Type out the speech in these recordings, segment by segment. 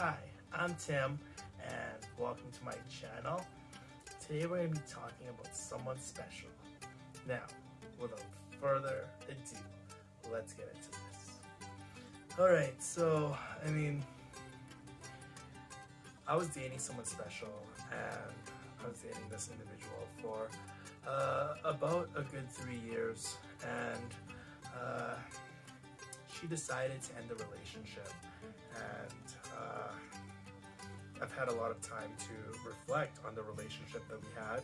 Hi, I'm Tim and welcome to my channel. Today we're going to be talking about someone special. Now, without further ado, let's get into this. Alright, so, I mean, I was dating someone special and I was dating this individual for uh, about a good three years and she decided to end the relationship. And uh, I've had a lot of time to reflect on the relationship that we had.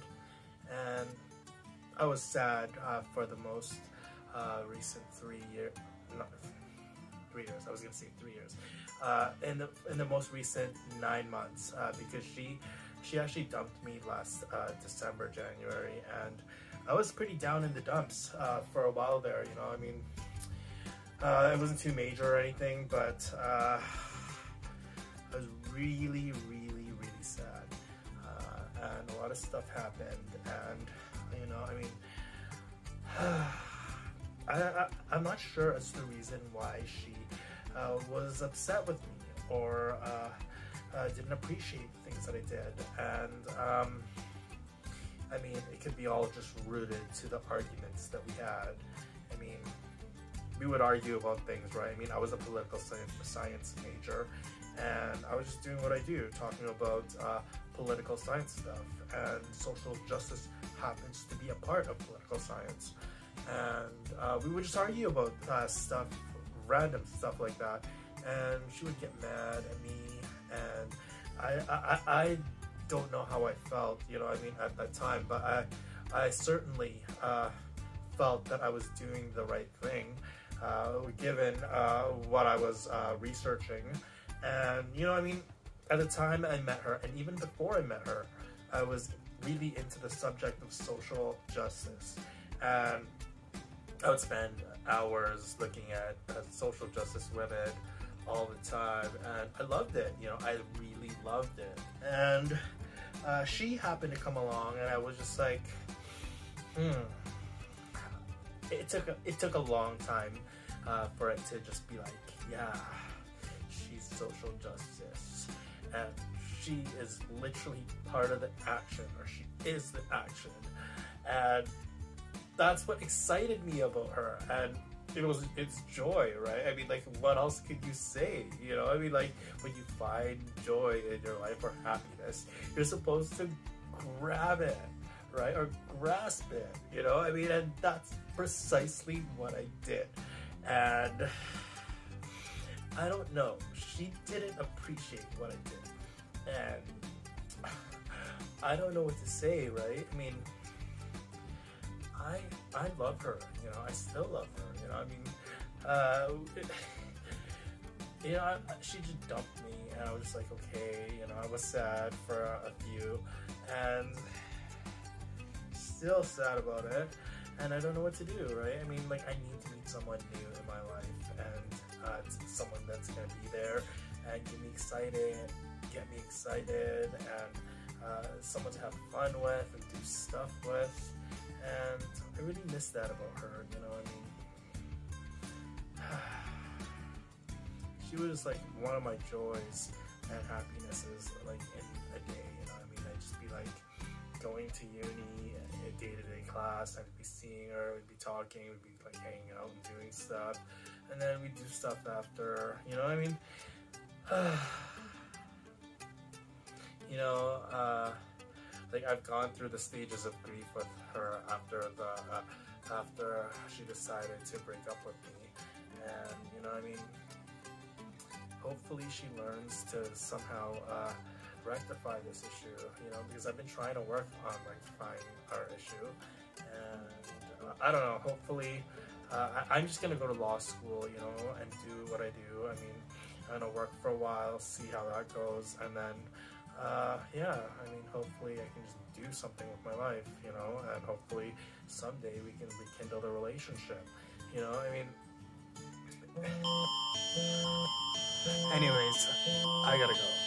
And I was sad uh, for the most uh, recent three year not three years. I was gonna say three years. Uh, in the in the most recent nine months uh, because she she actually dumped me last uh, December January. And I was pretty down in the dumps for a while there you know? I mean uh, it wasn't too major or anything, but uh, I was really, really, really sad. Uh, and a lot of stuff happened, and you know, I mean, I, I, am not sure as to the reason why she uh, was upset with me or uh, uh, didn't appreciate the things that I did. And um, I mean, it could be all just rooted to the arguments that we had. I mean, we would argue about things, right? I mean, I was a political science, major, and I was just doing what I do, talking about uh, political science stuff, and social justice happens to be a part of political science. And uh, we would just argue about uh, stuff, random stuff like that, and she would get mad at me, and I, I, I don't know how I felt, you know, I mean, at that time, but I, I certainly uh, felt that I was doing the right thing given uh, what I was uh, researching. And, you know, I mean, at the time I met her, and even before I met her, I was really into the subject of social justice. And I would spend hours looking at uh, social justice women all the time, and I loved it. You know, I really loved it. And uh, she happened to come along, and I was just like, hmm it took a, it took a long time uh, for it to just be like, yeah, she's social justice, and she is literally part of the action, or she is the action, and that's what excited me about her, and it was it's joy, right? I mean, like, what else could you say? You know, I mean, like, when you find joy in your life or happiness, you're supposed to grab it right? Or grasp it, you know? I mean, and that's precisely what I did. And I don't know, she didn't appreciate what I did. And I don't know what to say, right? I mean, I I love her, you know, I still love her, you know, I mean, uh, you know, she just dumped me, and I was just like, okay, you know, I was sad for a few, and still sad about it and I don't know what to do, right? I mean, like, I need to meet someone new in my life and uh, someone that's gonna be there and get me excited, and get me excited, and uh, someone to have fun with and do stuff with. And I really miss that about her, you know I mean? she was like one of my joys and happinesses, like in a day, you know I mean? I'd just be like, going to uni in day-to-day class. I'd be seeing her, we'd be talking, we'd be like hanging out and doing stuff. And then we'd do stuff after, you know what I mean? you know, uh, like I've gone through the stages of grief with her after the, uh, after she decided to break up with me. And you know I mean? Hopefully she learns to somehow uh, rectify this issue, you know, because I've been trying to work on rectifying our issue. And uh, I don't know, hopefully, uh, I, am just gonna go to law school, you know, and do what I do. I mean, I'm gonna work for a while, see how that goes, and then, uh, yeah, I mean, hopefully I can just do something with my life, you know, and hopefully someday we can rekindle the relationship, you know, I mean, anyways, I gotta go.